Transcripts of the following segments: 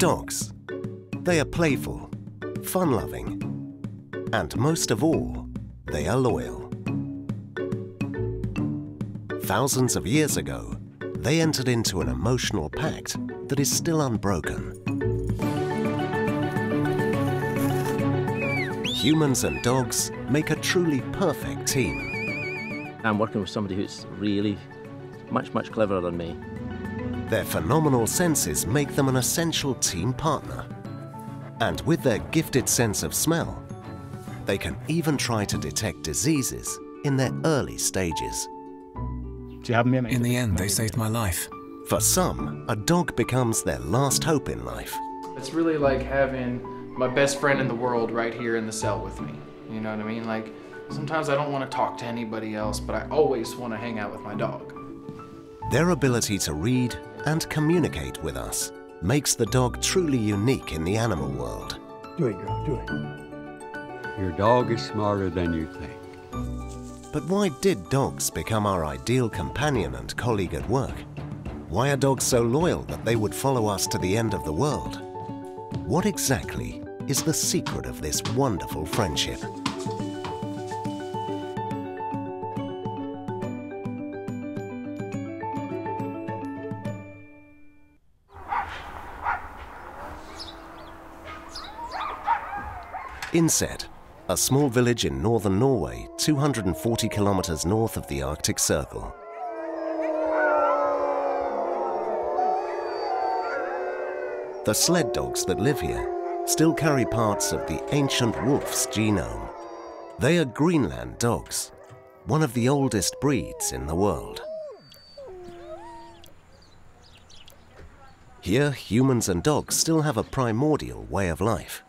Dogs. They are playful, fun-loving, and most of all, they are loyal. Thousands of years ago, they entered into an emotional pact that is still unbroken. Humans and dogs make a truly perfect team. I'm working with somebody who's really much, much cleverer than me. Their phenomenal senses make them an essential team partner. And with their gifted sense of smell, they can even try to detect diseases in their early stages. In the end, they saved my life. For some, a dog becomes their last hope in life. It's really like having my best friend in the world right here in the cell with me. You know what I mean? Like, sometimes I don't want to talk to anybody else, but I always want to hang out with my dog. Their ability to read and communicate with us makes the dog truly unique in the animal world. Do it, girl, do it. Your dog is smarter than you think. But why did dogs become our ideal companion and colleague at work? Why are dogs so loyal that they would follow us to the end of the world? What exactly is the secret of this wonderful friendship? Innset, a small village in northern Norway, 240 kilometers north of the Arctic Circle. The sled dogs that live here still carry parts of the ancient wolf's genome. They are Greenland dogs, one of the oldest breeds in the world. Here, humans and dogs still have a primordial way of life.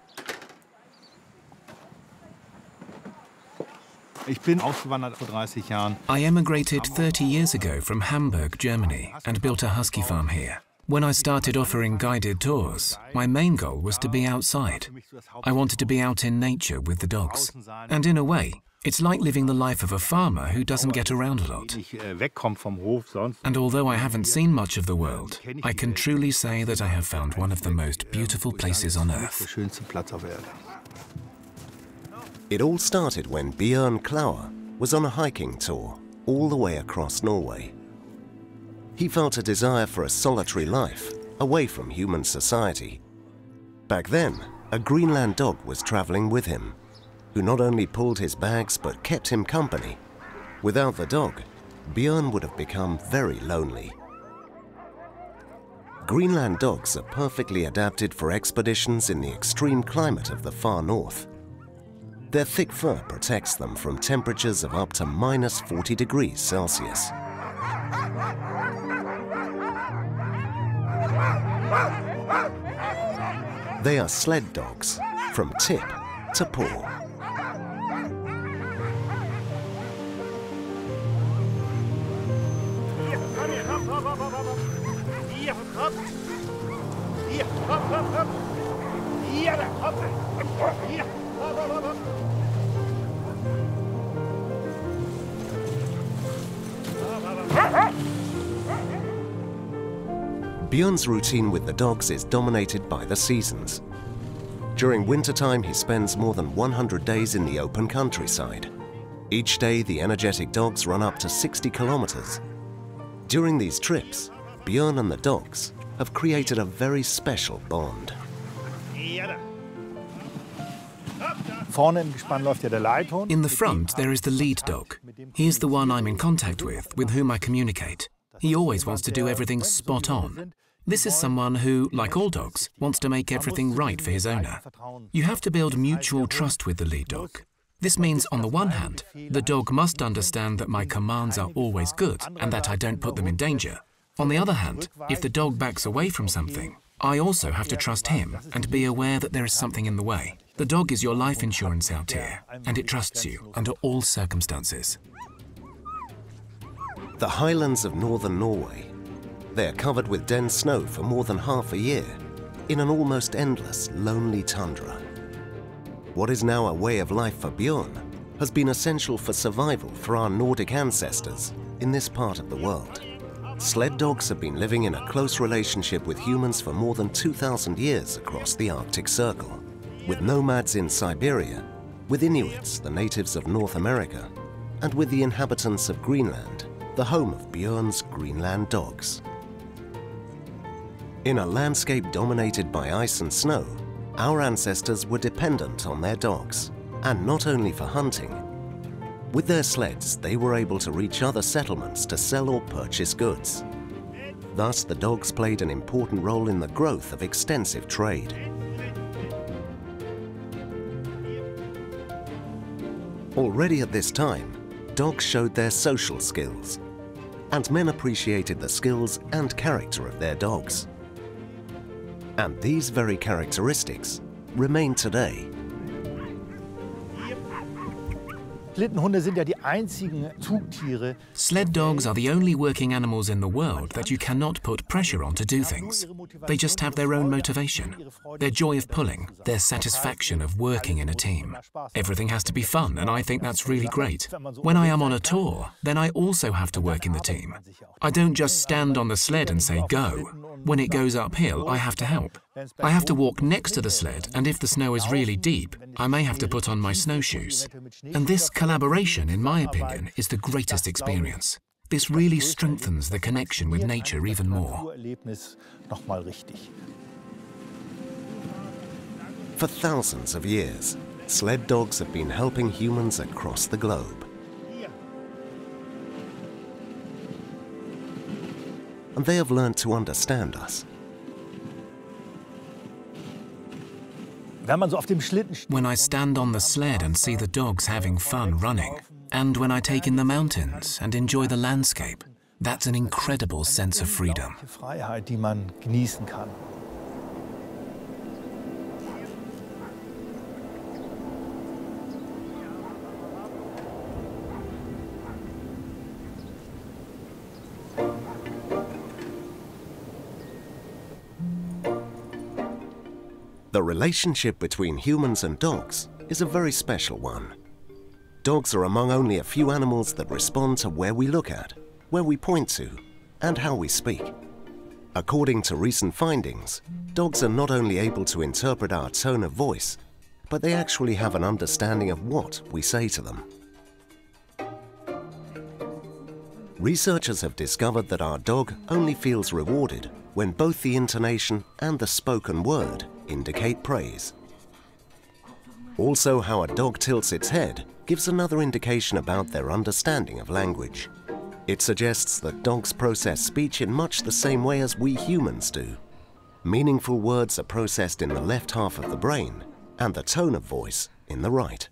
I emigrated 30 years ago from Hamburg, Germany, and built a husky farm here. When I started offering guided tours, my main goal was to be outside. I wanted to be out in nature with the dogs. And in a way, it's like living the life of a farmer who doesn't get around a lot. And although I haven't seen much of the world, I can truly say that I have found one of the most beautiful places on earth. It all started when Björn Klauer was on a hiking tour all the way across Norway. He felt a desire for a solitary life, away from human society. Back then, a Greenland dog was traveling with him, who not only pulled his bags but kept him company. Without the dog, Björn would have become very lonely. Greenland dogs are perfectly adapted for expeditions in the extreme climate of the far north. Their thick fur protects them from temperatures of up to minus 40 degrees Celsius. They are sled dogs, from tip to paw. Björn's routine with the dogs is dominated by the seasons. During wintertime, he spends more than 100 days in the open countryside. Each day, the energetic dogs run up to 60 kilometers. During these trips, Björn and the dogs have created a very special bond. In the front, there is the lead dog. He is the one I'm in contact with, with whom I communicate. He always wants to do everything spot on. This is someone who, like all dogs, wants to make everything right for his owner. You have to build mutual trust with the lead dog. This means, on the one hand, the dog must understand that my commands are always good and that I don't put them in danger. On the other hand, if the dog backs away from something, I also have to trust him and be aware that there is something in the way. The dog is your life insurance out here, and it trusts you under all circumstances. The highlands of northern Norway. They are covered with dense snow for more than half a year, in an almost endless, lonely tundra. What is now a way of life for Björn has been essential for survival for our Nordic ancestors in this part of the world. sled dogs have been living in a close relationship with humans for more than 2,000 years across the Arctic Circle, with nomads in Siberia, with Inuits, the natives of North America, and with the inhabitants of Greenland, the home of Björn's Greenland dogs. In a landscape dominated by ice and snow, our ancestors were dependent on their dogs, and not only for hunting. With their sleds, they were able to reach other settlements to sell or purchase goods. Thus, the dogs played an important role in the growth of extensive trade. Already at this time, dogs showed their social skills, and men appreciated the skills and character of their dogs. And these very characteristics remain today. Sled dogs are the only working animals in the world that you cannot put pressure on to do things. They just have their own motivation, their joy of pulling, their satisfaction of working in a team. Everything has to be fun, and I think that's really great. When I am on a tour, then I also have to work in the team. I don't just stand on the sled and say go. When it goes uphill, I have to help. I have to walk next to the sled, and if the snow is really deep, I may have to put on my snowshoes. And this collaboration, in my opinion, is the greatest experience. This really strengthens the connection with nature even more. For thousands of years, sled dogs have been helping humans across the globe. And they have learned to understand us. When I stand on the sled and see the dogs having fun running, and when I take in the mountains and enjoy the landscape, that's an incredible sense of freedom. Relationship between humans and dogs is a very special one. Dogs are among only a few animals that respond to where we look at, where we point to, and how we speak. According to recent findings, dogs are not only able to interpret our tone of voice, but they actually have an understanding of what we say to them. Researchers have discovered that our dog only feels rewarded when both the intonation and the spoken word indicate praise. Also, how a dog tilts its head gives another indication about their understanding of language. It suggests that dogs process speech in much the same way as we humans do. Meaningful words are processed in the left half of the brain and the tone of voice in the right.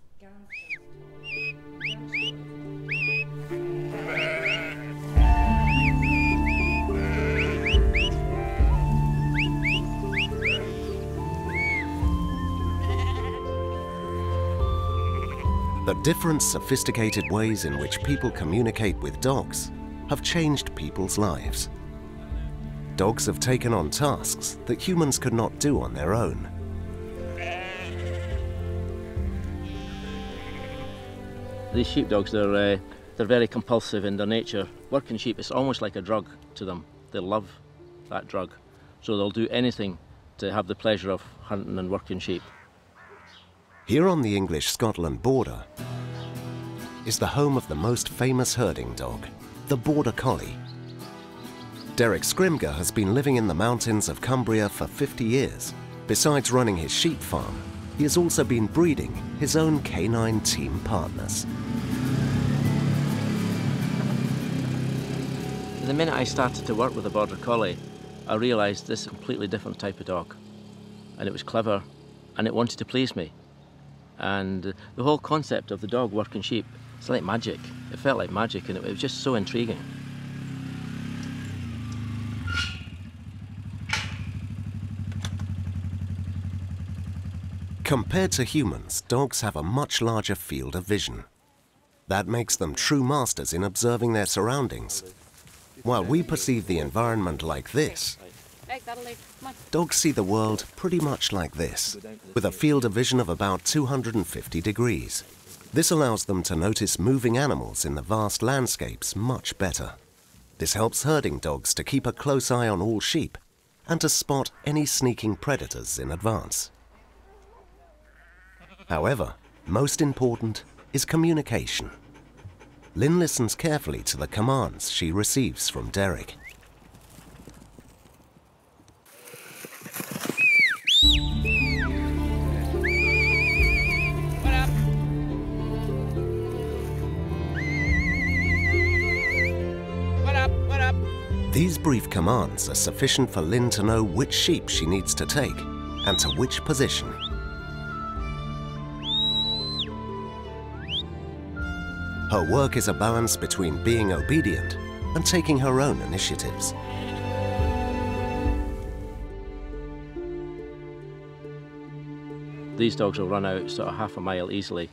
The different sophisticated ways in which people communicate with dogs have changed people's lives. Dogs have taken on tasks that humans could not do on their own. These sheepdogs, they're, uh, they're very compulsive in their nature. Working sheep, is almost like a drug to them. They love that drug. So they'll do anything to have the pleasure of hunting and working sheep. Here on the English-Scotland border is the home of the most famous herding dog, the Border Collie. Derek Scrimgeour has been living in the mountains of Cumbria for 50 years. Besides running his sheep farm, he has also been breeding his own canine team partners. The minute I started to work with a Border Collie, I realised this is a completely different type of dog. And it was clever, and it wanted to please me. And the whole concept of the dog working sheep, it's like magic. It felt like magic and it was just so intriguing. Compared to humans, dogs have a much larger field of vision. That makes them true masters in observing their surroundings. While we perceive the environment like this, Dogs see the world pretty much like this, with a field of vision of about 250 degrees. This allows them to notice moving animals in the vast landscapes much better. This helps herding dogs to keep a close eye on all sheep and to spot any sneaking predators in advance. However, most important is communication. Lynn listens carefully to the commands she receives from Derek. These brief commands are sufficient for Lynn to know which sheep she needs to take and to which position. Her work is a balance between being obedient and taking her own initiatives. These dogs will run out sort of half a mile easily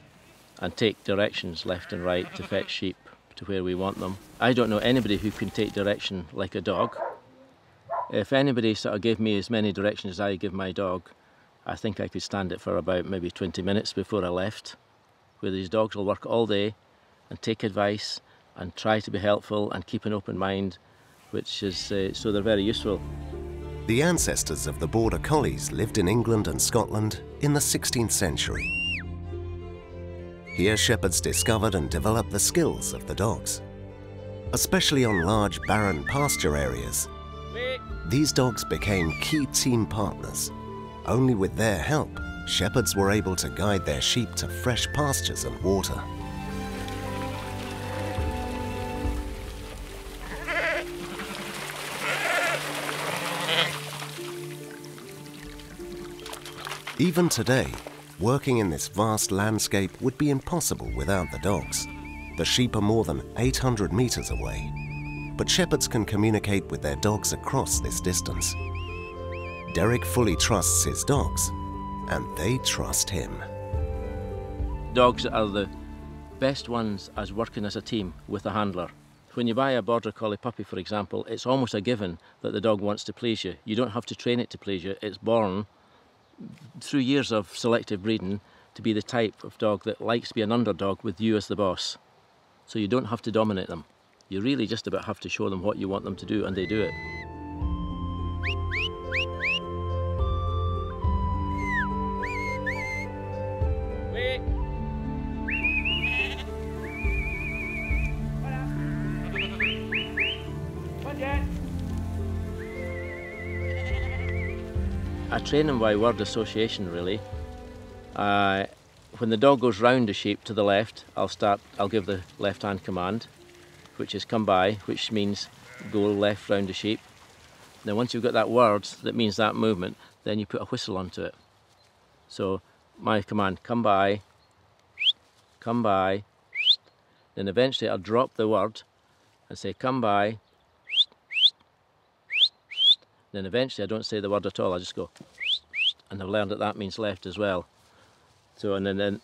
and take directions left and right to fetch sheep to where we want them. I don't know anybody who can take direction like a dog. If anybody sort of gave me as many directions as I give my dog, I think I could stand it for about maybe 20 minutes before I left. Where these dogs will work all day and take advice and try to be helpful and keep an open mind, which is uh, so they're very useful. The ancestors of the Border Collies lived in England and Scotland in the 16th century. Here shepherds discovered and developed the skills of the dogs. Especially on large barren pasture areas, these dogs became key team partners. Only with their help, shepherds were able to guide their sheep to fresh pastures and water. Even today, Working in this vast landscape would be impossible without the dogs. The sheep are more than 800 meters away, but shepherds can communicate with their dogs across this distance. Derek fully trusts his dogs, and they trust him. Dogs are the best ones as working as a team with a handler. When you buy a Border Collie puppy, for example, it's almost a given that the dog wants to please you. You don't have to train it to please you, it's born through years of selective breeding to be the type of dog that likes to be an underdog with you as the boss. So you don't have to dominate them. You really just about have to show them what you want them to do and they do it. I train them by word association really. Uh, when the dog goes round a sheep to the left, I'll start, I'll give the left hand command, which is come by, which means go left round the sheep. Then once you've got that word that means that movement, then you put a whistle onto it. So my command, come by, come by, then eventually I'll drop the word and say come by, then eventually I don't say the word at all, I just go, and I've learned that that means left as well. So, and then, then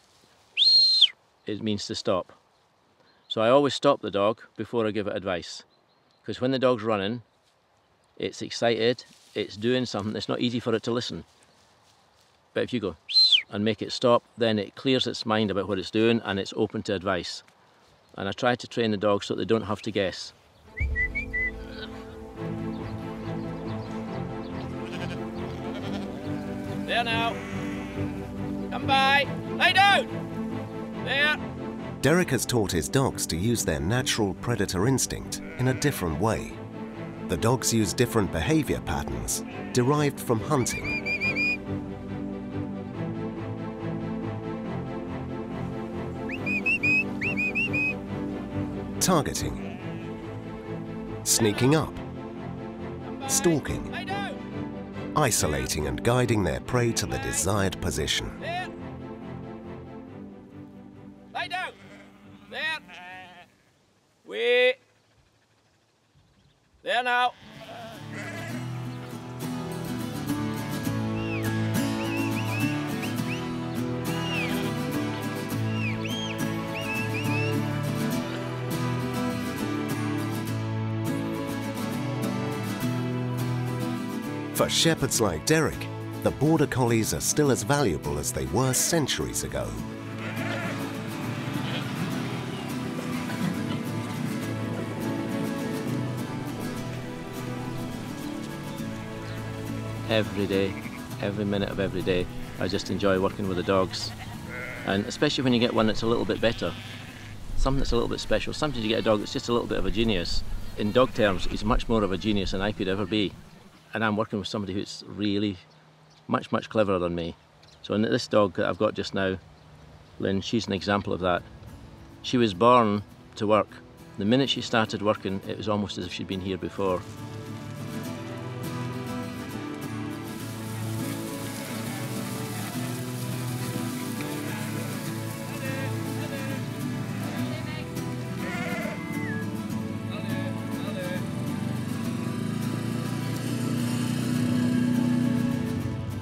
it means to stop. So I always stop the dog before I give it advice. Because when the dog's running, it's excited, it's doing something, it's not easy for it to listen. But if you go and make it stop, then it clears its mind about what it's doing and it's open to advice. And I try to train the dogs so they don't have to guess. There now. Come by. Lay down. There. Derek has taught his dogs to use their natural predator instinct in a different way. The dogs use different behavior patterns derived from hunting. Targeting. Sneaking up. Stalking isolating and guiding their prey to the desired position. For shepherds like Derek, the Border Collies are still as valuable as they were centuries ago. Every day, every minute of every day, I just enjoy working with the dogs. And especially when you get one that's a little bit better, something that's a little bit special. Sometimes you get a dog that's just a little bit of a genius. In dog terms, he's much more of a genius than I could ever be. And I'm working with somebody who's really much, much cleverer than me. So this dog that I've got just now, Lynn, she's an example of that. She was born to work. The minute she started working, it was almost as if she'd been here before.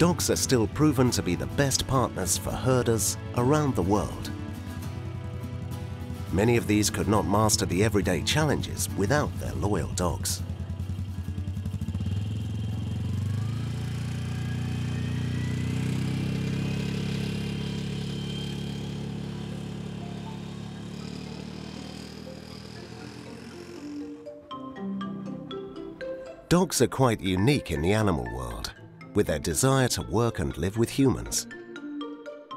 Dogs are still proven to be the best partners for herders around the world. Many of these could not master the everyday challenges without their loyal dogs. Dogs are quite unique in the animal world, with their desire to work and live with humans.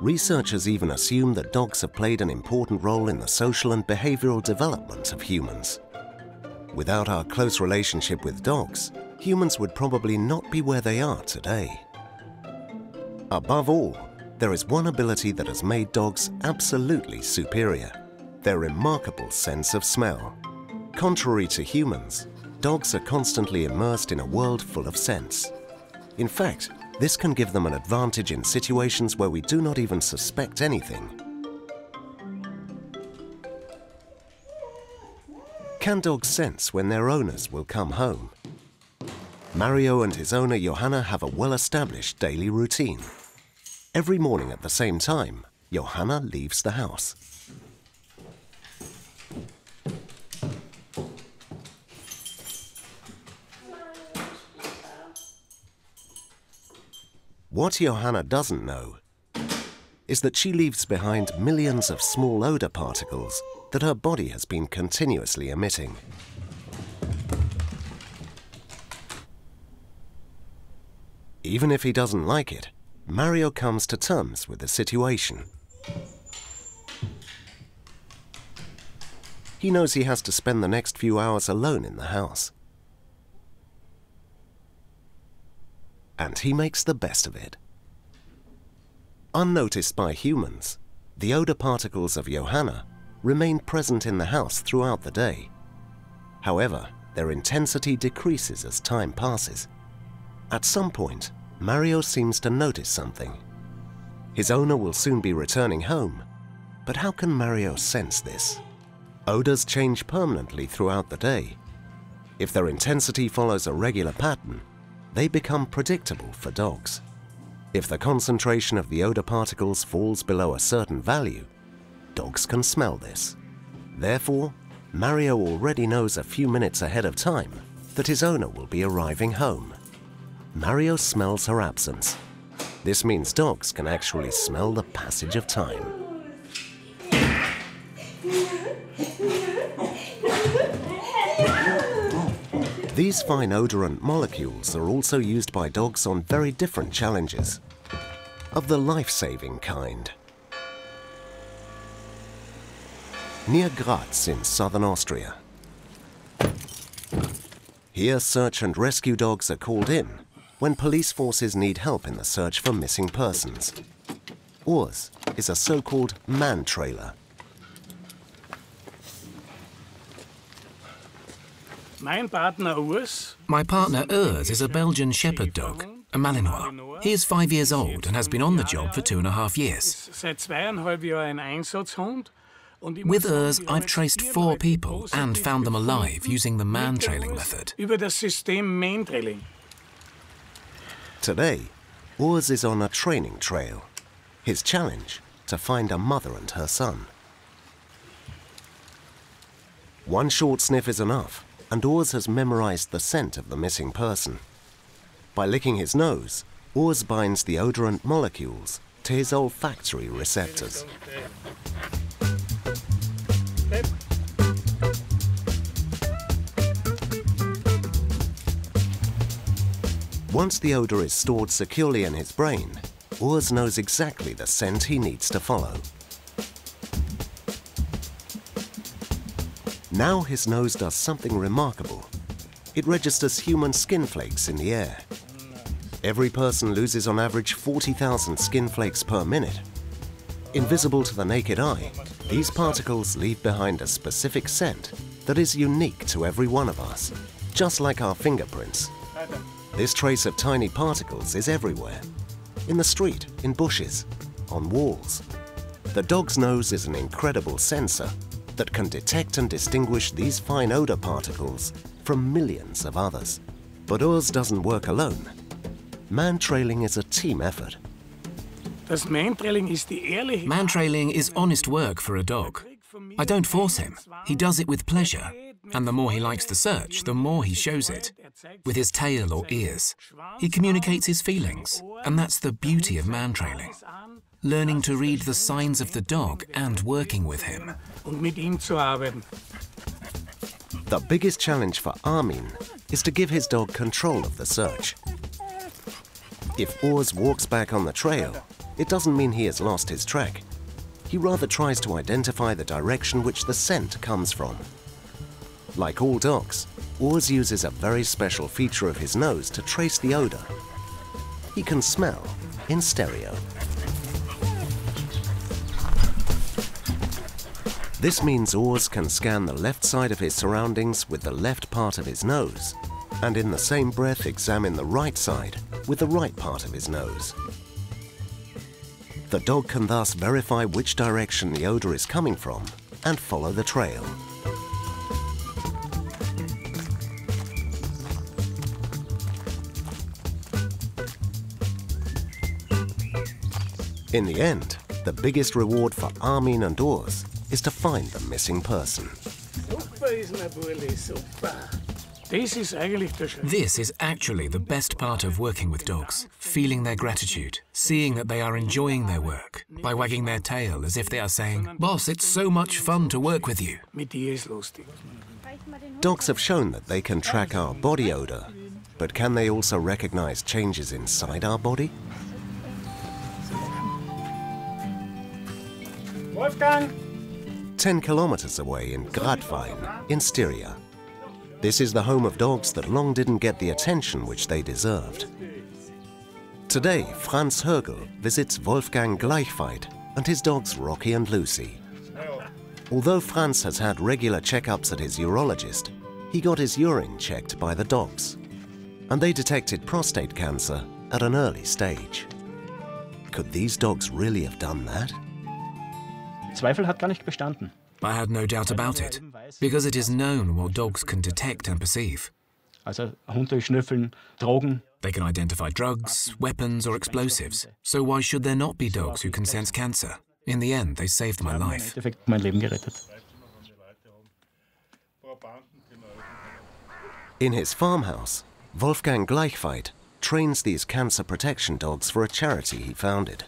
Researchers even assume that dogs have played an important role in the social and behavioral development of humans. Without our close relationship with dogs, humans would probably not be where they are today. Above all, there is one ability that has made dogs absolutely superior, their remarkable sense of smell. Contrary to humans, dogs are constantly immersed in a world full of scents. In fact, this can give them an advantage in situations where we do not even suspect anything. Can dogs sense when their owners will come home? Mario and his owner Johanna have a well-established daily routine. Every morning at the same time, Johanna leaves the house. What Johanna doesn't know is that she leaves behind millions of small odor particles that her body has been continuously emitting. Even if he doesn't like it, Mario comes to terms with the situation. He knows he has to spend the next few hours alone in the house. And he makes the best of it. Unnoticed by humans, the odor particles of Johanna remain present in the house throughout the day. However, their intensity decreases as time passes. At some point, Mario seems to notice something. His owner will soon be returning home, but how can Mario sense this? Odors change permanently throughout the day. If their intensity follows a regular pattern, they become predictable for dogs. If the concentration of the odor particles falls below a certain value, dogs can smell this. Therefore, Mario already knows a few minutes ahead of time that his owner will be arriving home. Mario smells her absence. This means dogs can actually smell the passage of time. These fine odorant molecules are also used by dogs on very different challenges, of the life-saving kind. Near Graz in southern Austria. Here search and rescue dogs are called in when police forces need help in the search for missing persons. Urs is a so-called man trailer. My partner Urs is a Belgian Shepherd dog, a Malinois. He is five years old and has been on the job for two and a half years. With Urs, I've traced four people and found them alive using the man-trailing method. Today, Urs is on a training trail. His challenge, to find a mother and her son. One short sniff is enough, and Urs has memorized the scent of the missing person. By licking his nose, Urs binds the odorant molecules to his olfactory receptors. Once the odor is stored securely in his brain, Urs knows exactly the scent he needs to follow. Now his nose does something remarkable. It registers human skin flakes in the air. Every person loses on average 40,000 skin flakes per minute. Invisible to the naked eye, these particles leave behind a specific scent that is unique to every one of us, just like our fingerprints. This trace of tiny particles is everywhere. In the street, in bushes, on walls. The dog's nose is an incredible sensor that can detect and distinguish these fine odor particles from millions of others. But Urs doesn't work alone. Man trailing is a team effort. Man trailing is honest work for a dog. I don't force him. He does it with pleasure. And the more he likes the search, the more he shows it. With his tail or ears. He communicates his feelings. And that's the beauty of man trailing learning to read the signs of the dog and working with him. The biggest challenge for Armin is to give his dog control of the search. If Urs walks back on the trail, it doesn't mean he has lost his track. He rather tries to identify the direction which the scent comes from. Like all dogs, Urs uses a very special feature of his nose to trace the odor. He can smell in stereo. This means Urs can scan the left side of his surroundings with the left part of his nose, and in the same breath examine the right side with the right part of his nose. The dog can thus verify which direction the odor is coming from and follow the trail. In the end, the biggest reward for Armin and Urs is to find the missing person. This is actually the best part of working with dogs, feeling their gratitude, seeing that they are enjoying their work, by wagging their tail as if they are saying, Boss, it's so much fun to work with you. Dogs have shown that they can track our body odor, but can they also recognize changes inside our body? Wolfgang! 10 kilometers away in Gratwein, in Styria. This is the home of dogs that long didn't get the attention which they deserved. Today, Franz Högel visits Wolfgang Gleichweit and his dogs Rocky and Lucy. Although Franz has had regular checkups at his urologist, he got his urine checked by the dogs. And they detected prostate cancer at an early stage. Could these dogs really have done that? Zweifel hat gar nicht bestanden. I had no doubt about it, because it is known what dogs can detect and perceive. Also Hunde schnüffeln, Drogen. They can identify drugs, weapons or explosives. So why should there not be dogs who can sense cancer? In the end, they saved my life. mein Leben gerettet. In his farmhouse, Wolfgang Gleichweit trains these cancer protection dogs for a charity he founded.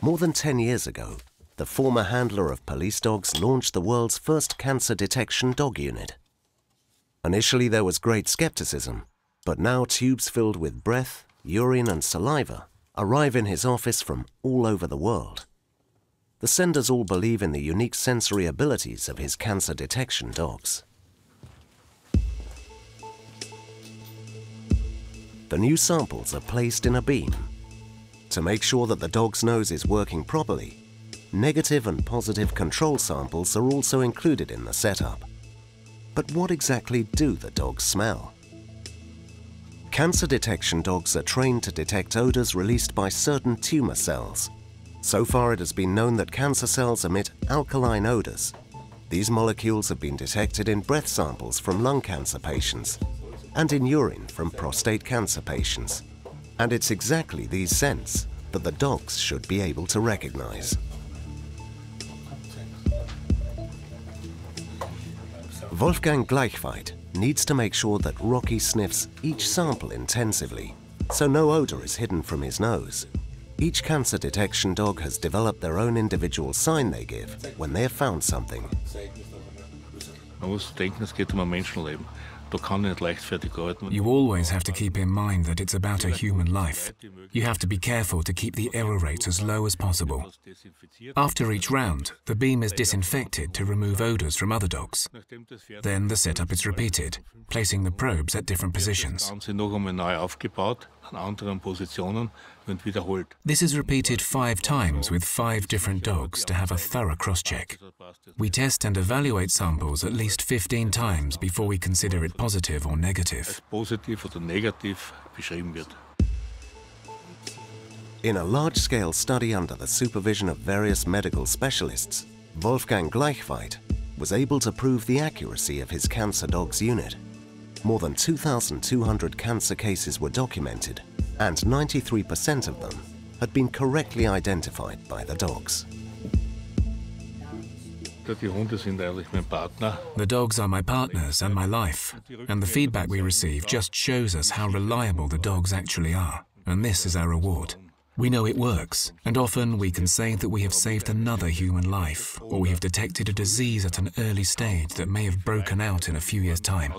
More than 10 years ago, the former handler of police dogs launched the world's first cancer detection dog unit. Initially, there was great skepticism, but now tubes filled with breath, urine, and saliva arrive in his office from all over the world. The senders all believe in the unique sensory abilities of his cancer detection dogs. The new samples are placed in a beam. To make sure that the dog's nose is working properly, Negative and positive control samples are also included in the setup. But what exactly do the dogs smell? Cancer detection dogs are trained to detect odors released by certain tumor cells. So far it has been known that cancer cells emit alkaline odors. These molecules have been detected in breath samples from lung cancer patients and in urine from prostate cancer patients. And it's exactly these scents that the dogs should be able to recognize. Wolfgang Gleichweit needs to make sure that Rocky sniffs each sample intensively, so no odor is hidden from his nose. Each cancer detection dog has developed their own individual sign they give when they have found something. Um Menschenleben. You always have to keep in mind that it's about a human life. You have to be careful to keep the error rates as low as possible. After each round, the beam is disinfected to remove odors from other dogs. Then the setup is repeated, placing the probes at different positions. This is repeated five times with five different dogs to have a thorough cross-check. We test and evaluate samples at least 15 times before we consider it positive or negative. In a large-scale study under the supervision of various medical specialists, Wolfgang Gleichweit was able to prove the accuracy of his cancer dogs unit. More than 2,200 cancer cases were documented, and 93% of them had been correctly identified by the dogs. The dogs are my partners and my life, and the feedback we receive just shows us how reliable the dogs actually are, and this is our reward. We know it works, and often we can say that we have saved another human life, or we have detected a disease at an early stage that may have broken out in a few years' time.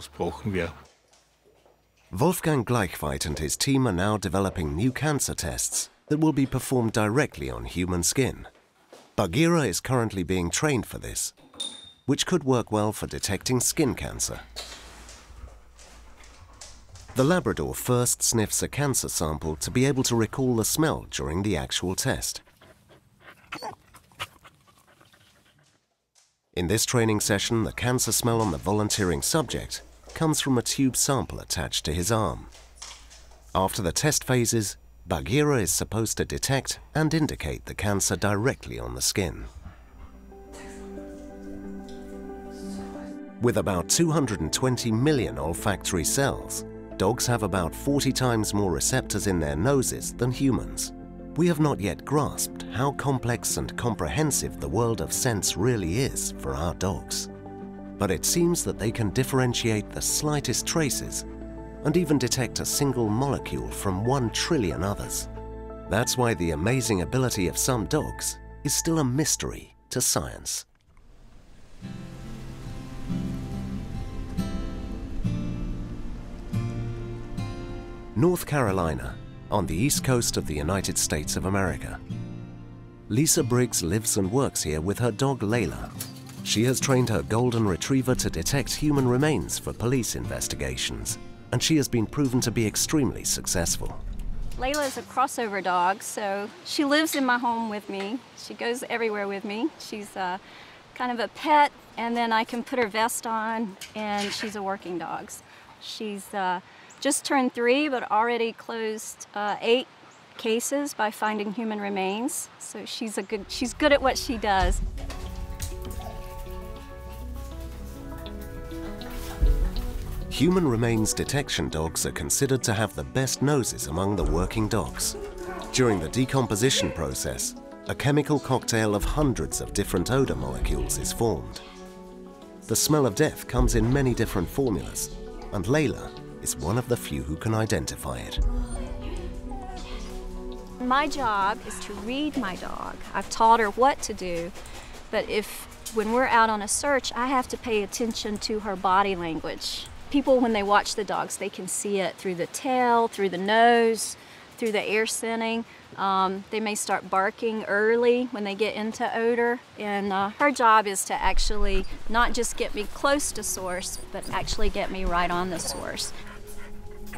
Wolfgang Gleichweit and his team are now developing new cancer tests that will be performed directly on human skin. Bagheera is currently being trained for this, which could work well for detecting skin cancer. The Labrador first sniffs a cancer sample to be able to recall the smell during the actual test. In this training session, the cancer smell on the volunteering subject comes from a tube sample attached to his arm. After the test phases, Bagheera is supposed to detect and indicate the cancer directly on the skin. With about 220 million olfactory cells, dogs have about 40 times more receptors in their noses than humans. We have not yet grasped how complex and comprehensive the world of sense really is for our dogs. But it seems that they can differentiate the slightest traces and even detect a single molecule from one trillion others. That's why the amazing ability of some dogs is still a mystery to science. North Carolina, on the east coast of the United States of America. Lisa Briggs lives and works here with her dog Layla. She has trained her golden retriever to detect human remains for police investigations and she has been proven to be extremely successful. Layla is a crossover dog, so she lives in my home with me. She goes everywhere with me. She's uh, kind of a pet, and then I can put her vest on, and she's a working dog. She's uh, just turned three, but already closed uh, eight cases by finding human remains. So she's a good, she's good at what she does. Human remains detection dogs are considered to have the best noses among the working dogs. During the decomposition process, a chemical cocktail of hundreds of different odor molecules is formed. The smell of death comes in many different formulas, and Layla is one of the few who can identify it. My job is to read my dog. I've taught her what to do, but if when we're out on a search, I have to pay attention to her body language people, when they watch the dogs, they can see it through the tail, through the nose, through the air scenting. Um, they may start barking early when they get into odor. And uh, her job is to actually not just get me close to source, but actually get me right on the source.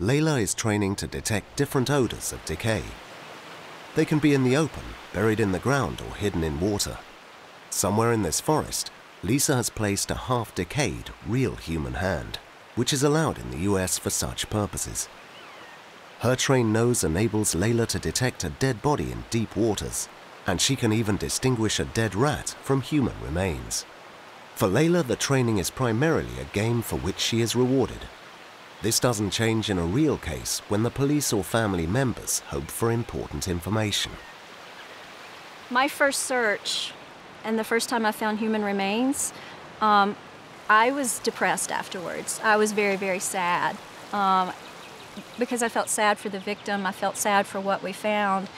Layla is training to detect different odors of decay. They can be in the open, buried in the ground, or hidden in water. Somewhere in this forest, Lisa has placed a half-decayed, real human hand, which is allowed in the US for such purposes. Her trained nose enables Layla to detect a dead body in deep waters, and she can even distinguish a dead rat from human remains. For Layla, the training is primarily a game for which she is rewarded This doesn't change in a real case when the police or family members hope for important information. My first search and the first time I found human remains, um, I was depressed afterwards. I was very, very sad um, because I felt sad for the victim. I felt sad for what we found.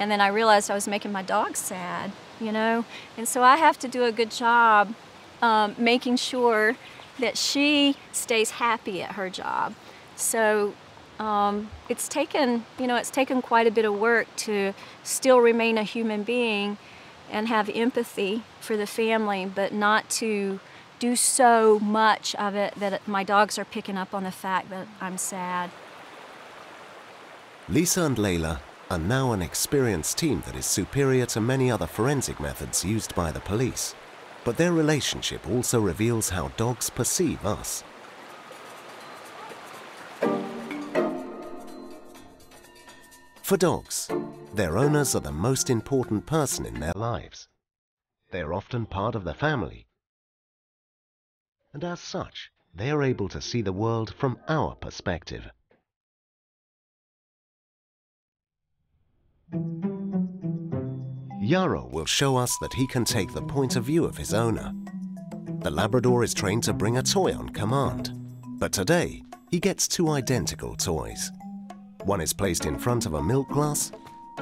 And then I realized I was making my dog sad, you know? And so I have to do a good job um, making sure that she stays happy at her job. So um, it's taken, you know, it's taken quite a bit of work to still remain a human being and have empathy for the family, but not to do so much of it that my dogs are picking up on the fact that I'm sad. Lisa and Layla are now an experienced team that is superior to many other forensic methods used by the police. But their relationship also reveals how dogs perceive us. For dogs, their owners are the most important person in their lives. They are often part of the family. And as such, they are able to see the world from our perspective. Yarrow will show us that he can take the point of view of his owner. The Labrador is trained to bring a toy on command, but today he gets two identical toys. One is placed in front of a milk glass,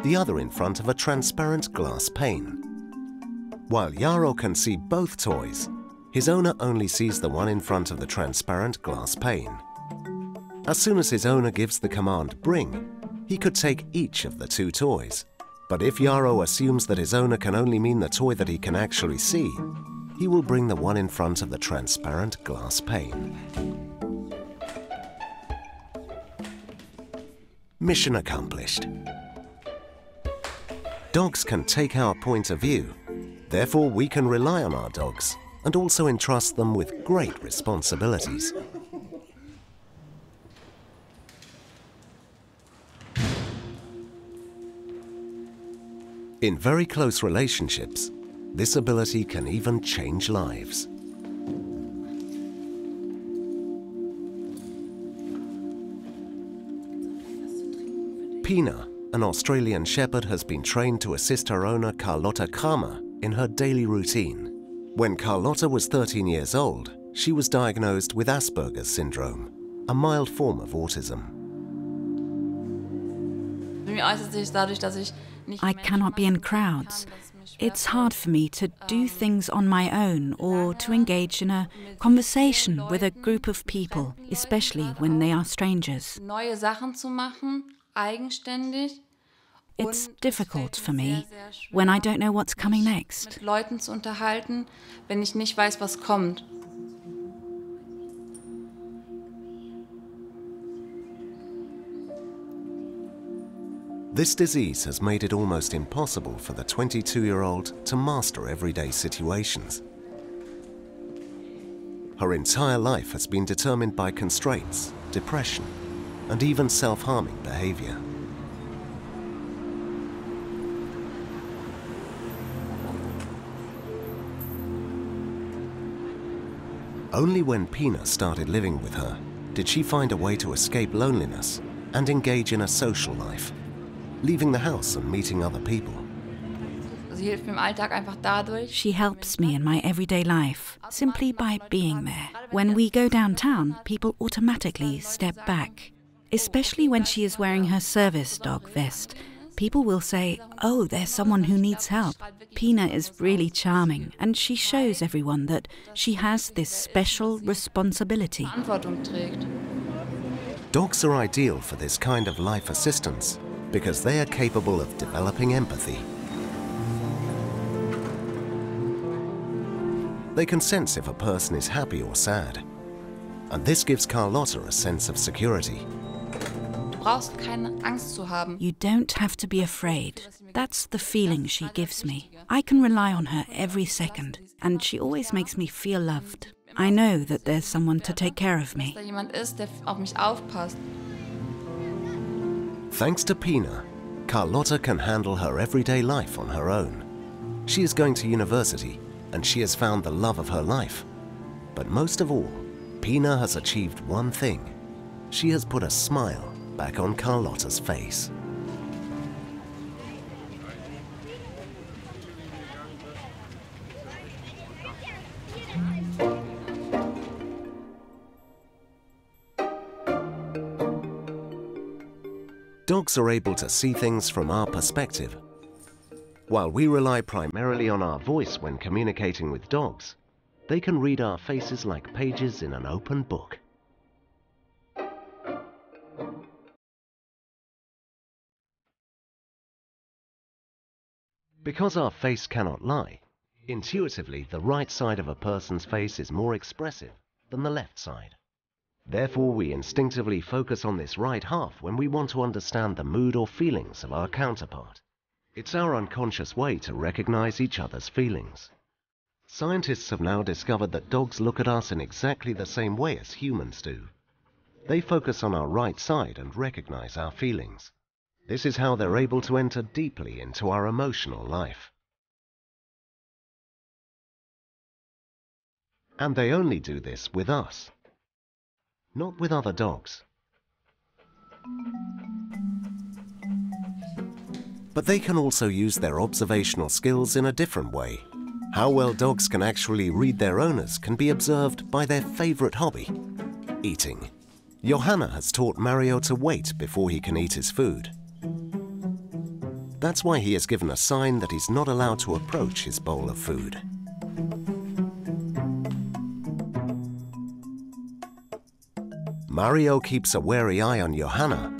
the other in front of a transparent glass pane. While Yarrow can see both toys, his owner only sees the one in front of the transparent glass pane. As soon as his owner gives the command bring, he could take each of the two toys. But if Yarrow assumes that his owner can only mean the toy that he can actually see, he will bring the one in front of the transparent glass pane. Mission accomplished. Dogs can take our point of view, therefore we can rely on our dogs and also entrust them with great responsibilities. In very close relationships, this ability can even change lives. Pina, an Australian Shepherd, has been trained to assist her owner Carlotta Kramer in her daily routine. When Carlotta was 13 years old, she was diagnosed with Asperger's syndrome, a mild form of autism. I cannot be in crowds. It's hard for me to do things on my own or to engage in a conversation with a group of people, especially when they are strangers. It's difficult for me when I don't know what's coming next. This disease has made it almost impossible for the 22-year-old to master everyday situations. Her entire life has been determined by constraints, depression, and even self-harming behavior. Only when Pina started living with her did she find a way to escape loneliness and engage in a social life, leaving the house and meeting other people. She helps me in my everyday life simply by being there. When we go downtown, people automatically step back, especially when she is wearing her service dog vest. People will say, Oh, there's someone who needs help. Pina is really charming, and she shows everyone that she has this special responsibility. Dogs are ideal for this kind of life assistance because they are capable of developing empathy. They can sense if a person is happy or sad, and this gives Carlotta a sense of security. You don't have to be afraid. That's the feeling she gives me. I can rely on her every second, and she always makes me feel loved. I know that there's someone to take care of me. Thanks to Pina, Carlotta can handle her everyday life on her own. She is going to university, and she has found the love of her life. But most of all, Pina has achieved one thing she has put a smile back on Carlotta's face. Dogs are able to see things from our perspective. While we rely primarily on our voice when communicating with dogs, they can read our faces like pages in an open book. Because our face cannot lie, intuitively the right side of a person's face is more expressive than the left side. Therefore, we instinctively focus on this right half when we want to understand the mood or feelings of our counterpart. It's our unconscious way to recognize each other's feelings. Scientists have now discovered that dogs look at us in exactly the same way as humans do. They focus on our right side and recognize our feelings. This is how they're able to enter deeply into our emotional life. And they only do this with us, not with other dogs. But they can also use their observational skills in a different way. How well dogs can actually read their owners can be observed by their favorite hobby, eating. Johanna has taught Mario to wait before he can eat his food. That's why he has given a sign that he's not allowed to approach his bowl of food. Mario keeps a wary eye on Johanna,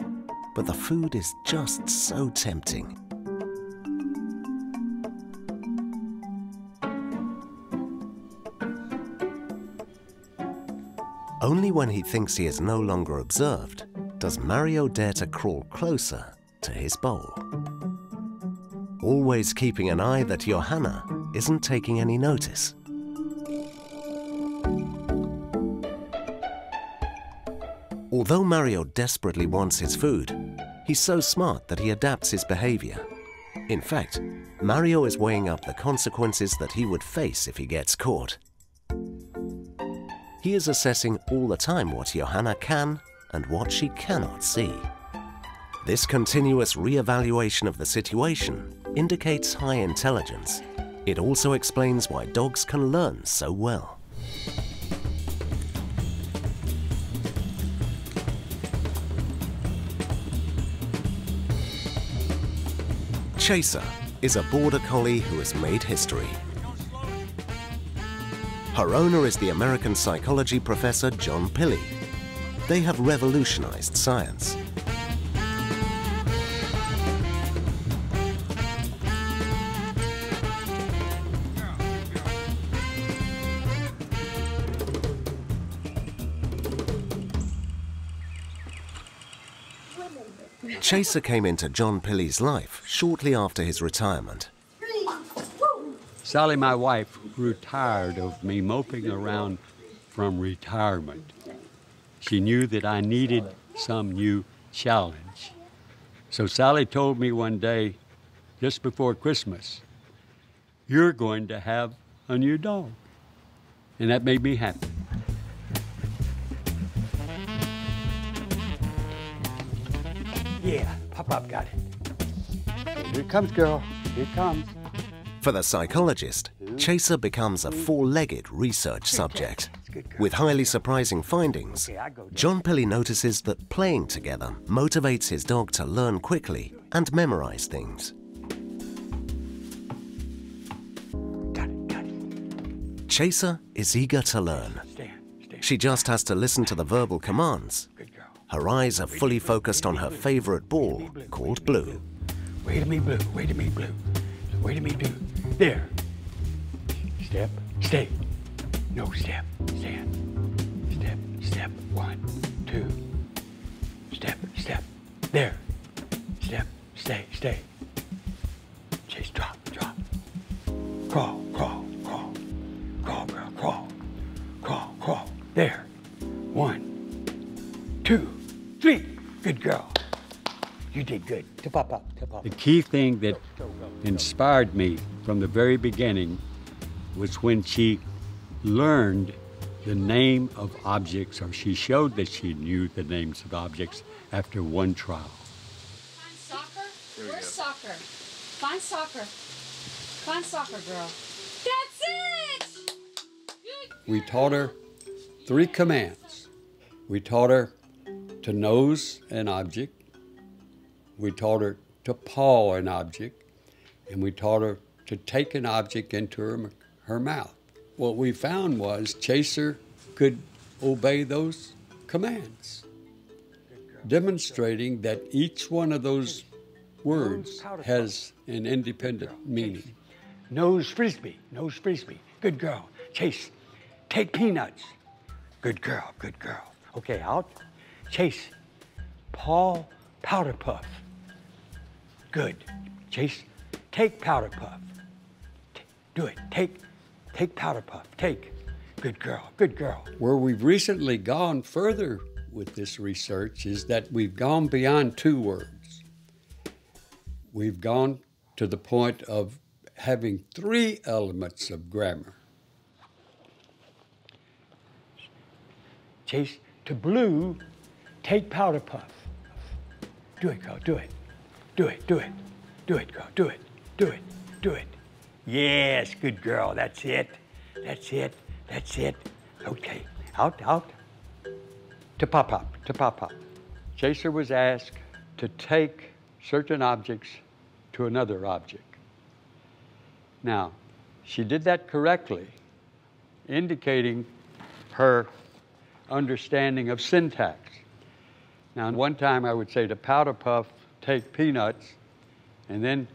but the food is just so tempting. Only when he thinks he is no longer observed does Mario dare to crawl closer to his bowl always keeping an eye that Johanna isn't taking any notice. Although Mario desperately wants his food, he's so smart that he adapts his behavior. In fact, Mario is weighing up the consequences that he would face if he gets caught. He is assessing all the time what Johanna can and what she cannot see. This continuous re-evaluation of the situation indicates high intelligence. It also explains why dogs can learn so well. Chaser is a border collie who has made history. Her owner is the American psychology professor John Pilley. They have revolutionized science. Chaser came into John Pilley's life shortly after his retirement. Sally, my wife, grew tired of me moping around from retirement. She knew that I needed some new challenge. So Sally told me one day, just before Christmas, you're going to have a new dog. And that made me happy. Yeah, Pop Pop got it. Here it comes, girl. Here it comes. For the psychologist, Chaser becomes a four-legged research subject. With highly surprising findings, John Pilley notices that playing together motivates his dog to learn quickly and memorize things. Got it, got it. Chaser is eager to learn. She just has to listen to the verbal commands. Her eyes are fully focused on her favorite ball, called Blue. Wait a minute, Blue. Wait a minute, Blue. Wait a minute, Blue. There. Step. Stay. No step. Stand. Step. Step. One. Two. Step. Step. There. Step. Stay. Stay. Chase. Drop. Drop. Crawl. Crawl. Crawl. Crawl, girl. Crawl. Crawl. Crawl. There. One. Two. Three. Good girl. You did good. Tip up, up, tip up. The key thing that inspired me from the very beginning was when she learned the name of objects, or she showed that she knew the names of objects after one trial. Find soccer? Where's soccer? Find soccer. Find soccer, girl. That's it! We taught her three commands. We taught her to nose an object, we taught her to paw an object, and we taught her to take an object into her, her mouth. What we found was Chaser could obey those commands, demonstrating that each one of those words has an independent meaning. Nose frisbee, nose frisbee. Good girl. Chase, take peanuts. Good girl, good girl. Okay, out. Chase, paw powder puff. Good. Chase, take powder puff. T- do it. Take, take powder puff. Take. Good girl, good girl. Where we've recently gone further with this research is that we've gone beyond two words. We've gone to the point of having three elements of grammar. Chase, to blue, take powder puff. Do it, girl, do it. Do it, do it. Do it, girl, do it. Do it, do it. Yes, good girl, that's it. That's it, that's it. Okay, out, out. To pop up, to pop up. Chaser was asked to take certain objects to another object. Now, she did that correctly, indicating her understanding of syntax. Now, one time I would say to powder puff, take peanuts, and then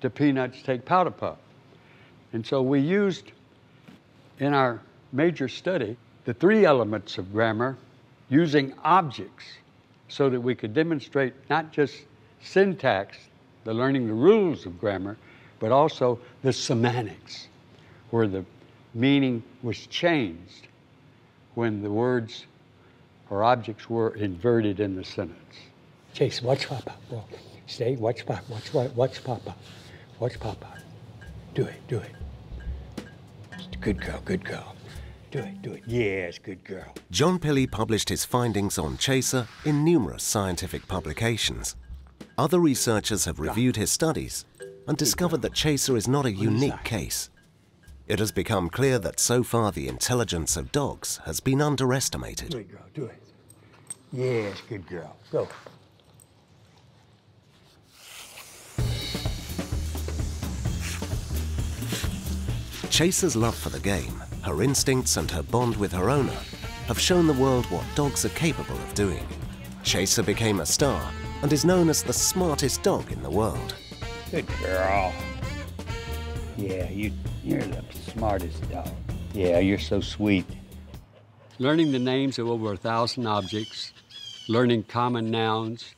to peanuts, take powder puff. And so we used in our major study the three elements of grammar using objects so that we could demonstrate not just syntax, the learning the rules of grammar, but also the semantics, where the meaning was changed when the words or objects were inverted in the sentence. Chase, watch Papa. Well, stay, watch Papa, watch, watch Papa. Watch Papa. Do it, do it. Good girl, good girl. Do it, do it. Yes, good girl. John Pilley published his findings on Chaser in numerous scientific publications. Other researchers have reviewed his studies and discovered that Chaser is not a unique case. It has become clear that so far the intelligence of dogs has been underestimated. Do it, girl, do it. Yes, good girl. Go. Chaser's love for the game, her instincts and her bond with her owner have shown the world what dogs are capable of doing. Chaser became a star and is known as the smartest dog in the world. Good girl. Yeah, you, you're the smartest dog. Yeah, you're so sweet. Learning the names of over a thousand objects, learning common nouns,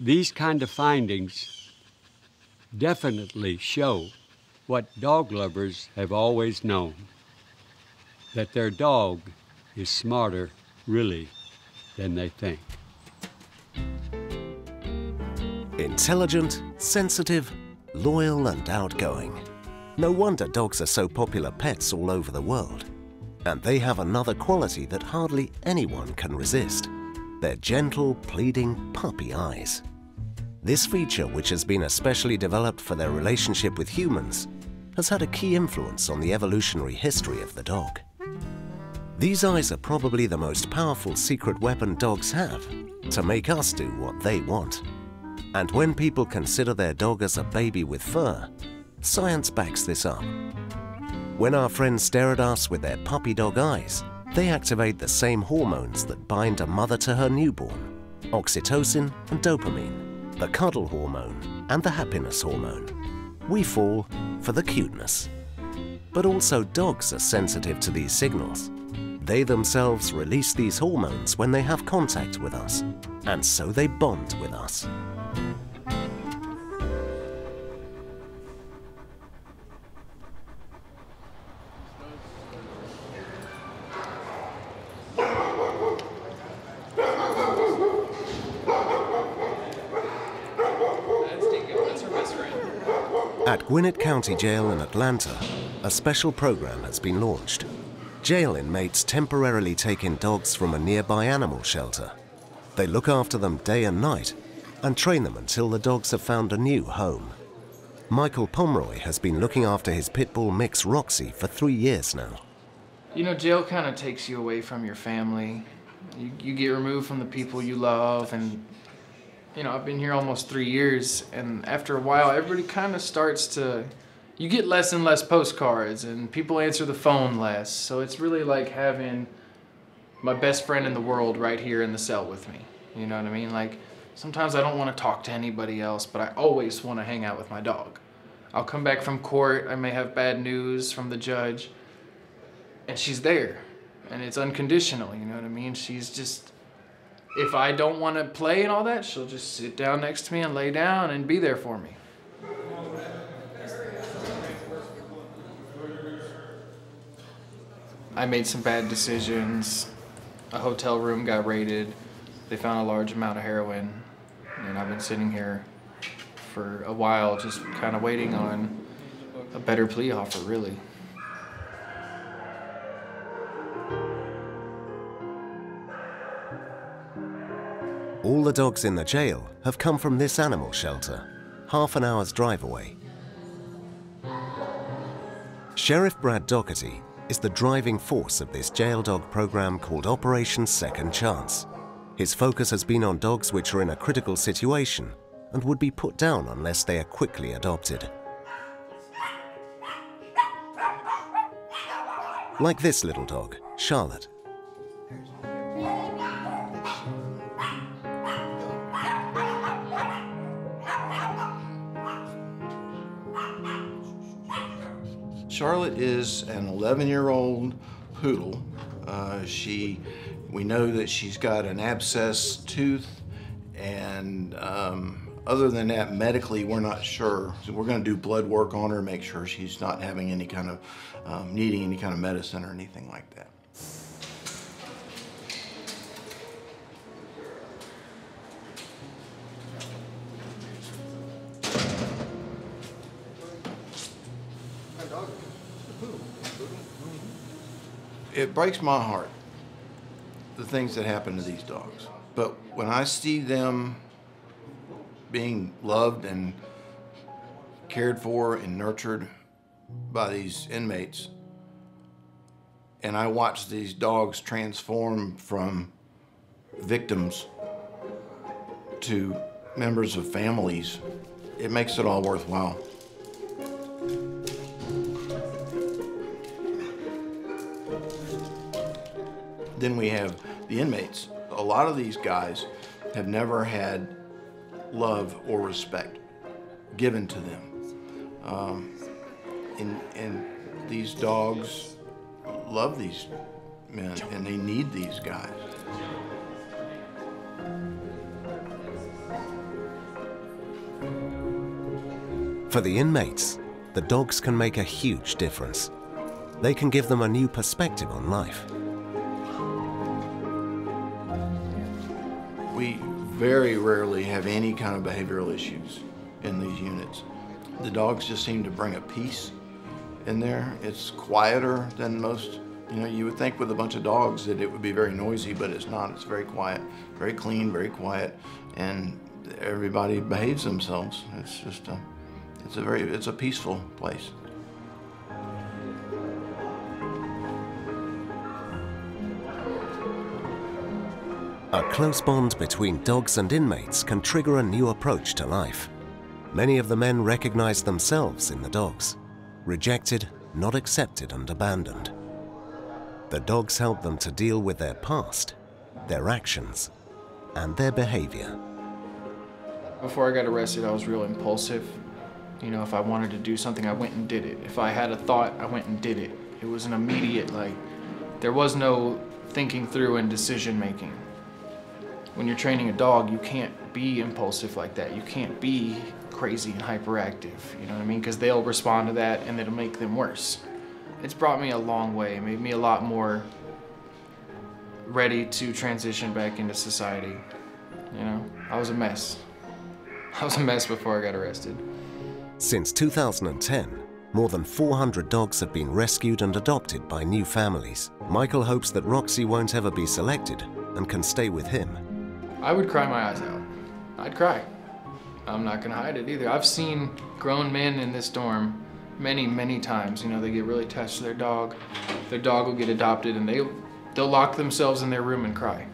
these kind of findings definitely show what dog lovers have always known that their dog is smarter, really, than they think. Intelligent, sensitive, loyal, and outgoing. No wonder dogs are so popular pets all over the world. And they have another quality that hardly anyone can resist their gentle, pleading puppy eyes. This feature, which has been especially developed for their relationship with humans, has had a key influence on the evolutionary history of the dog. These eyes are probably the most powerful secret weapon dogs have to make us do what they want. And when people consider their dog as a baby with fur, science backs this up. When our friends stare at us with their puppy dog eyes, they activate the same hormones that bind a mother to her newborn oxytocin and dopamine, the cuddle hormone and the happiness hormone. We fall for the cuteness. But also dogs are sensitive to these signals. They themselves release these hormones when they have contact with us, and so they bond with us. Gwinnett County Jail in Atlanta, a special program has been launched. Jail inmates temporarily take in dogs from a nearby animal shelter. They look after them day and night and train them until the dogs have found a new home. Michael Pomeroy has been looking after his pit bull mix Roxy for three years now. You know, jail kind of takes you away from your family. You, you get removed from the people you love, and you know, I've been here almost three years, and after a while, everybody kind of starts to. You get less and less postcards, and people answer the phone less. So it's really like having my best friend in the world right here in the cell with me. You know what I mean? Like, sometimes I don't want to talk to anybody else, but I always want to hang out with my dog. I'll come back from court, I may have bad news from the judge, and she's there. And it's unconditional, you know what I mean? She's just, if I don't want to play and all that, she'll just sit down next to me and lay down and be there for me. I made some bad decisions. A hotel room got raided. They found a large amount of heroin. And I've been sitting here for a while just kind of waiting on a better plea offer, really. All the dogs in the jail have come from this animal shelter, half an hour's drive away. Sheriff Brad Doherty is the driving force of this jail dog program called Operation Second Chance. His focus has been on dogs which are in a critical situation and would be put down unless they are quickly adopted. Like this little dog, Charlotte. Charlotte is an 11-year-old poodle. Uh, she, we know that she's got an abscess tooth, and um, other than that, medically, we're not sure. So we're going to do blood work on her, make sure she's not having any kind of, um, needing any kind of medicine or anything like that. It breaks my heart, the things that happen to these dogs. But when I see them being loved and cared for and nurtured by these inmates, and I watch these dogs transform from victims to members of families, it makes it all worthwhile. Then we have the inmates. A lot of these guys have never had love or respect given to them. Um, and, and these dogs love these men and they need these guys. For the inmates, the dogs can make a huge difference. They can give them a new perspective on life. We very rarely have any kind of behavioral issues in these units. The dogs just seem to bring a peace in there. It's quieter than most. You know, you would think with a bunch of dogs that it would be very noisy, but it's not. It's very quiet, very clean, very quiet, and everybody behaves themselves. It's just a, it's a very, it's a peaceful place. A close bond between dogs and inmates can trigger a new approach to life. Many of the men recognize themselves in the dogs, rejected, not accepted and abandoned. The dogs help them to deal with their past, their actions, and their behavior. Before I got arrested, I was real impulsive. You know, if I wanted to do something, I went and did it. If I had a thought, I went and did it. It was an immediate, like, there was no thinking through and decision making. When you're training a dog, you can't be impulsive like that. You can't be crazy and hyperactive, you know what I mean? Because they'll respond to that and it'll make them worse. It's brought me a long way. It made me a lot more ready to transition back into society. You know, I was a mess. I was a mess before I got arrested. Since 2010, More than 400 dogs have been rescued and adopted by new families. Michael hopes that Roxy won't ever be selected and can stay with him. I would cry my eyes out. I'd cry. I'm not gonna hide it either. I've seen grown men in this dorm many, many times. You know, they get really attached to their dog. Their dog will get adopted and they, they'll lock themselves in their room and cry.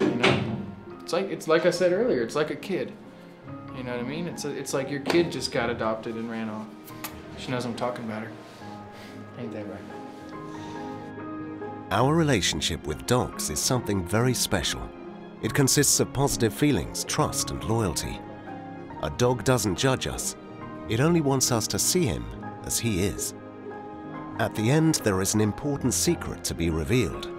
You know? It's like, it's like I said earlier, it's like a kid. You know what I mean? It's, a, it's like your kid just got adopted and ran off. She knows I'm talking about her. Ain't that right? Our relationship with dogs is something very special. It consists of positive feelings, trust and loyalty. A dog doesn't judge us. It only wants us to see him as he is. At the end, there is an important secret to be revealed.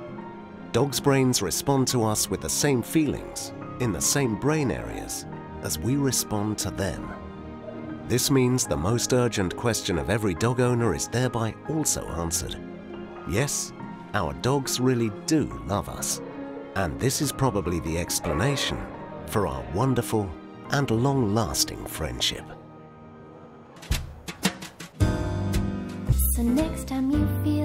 Dogs' brains respond to us with the same feelings, in the same brain areas, as we respond to them. This means the most urgent question of every dog owner is thereby also answered. Yes, our dogs really do love us. And this is probably the explanation for our wonderful and long-lasting friendship. So next time you feel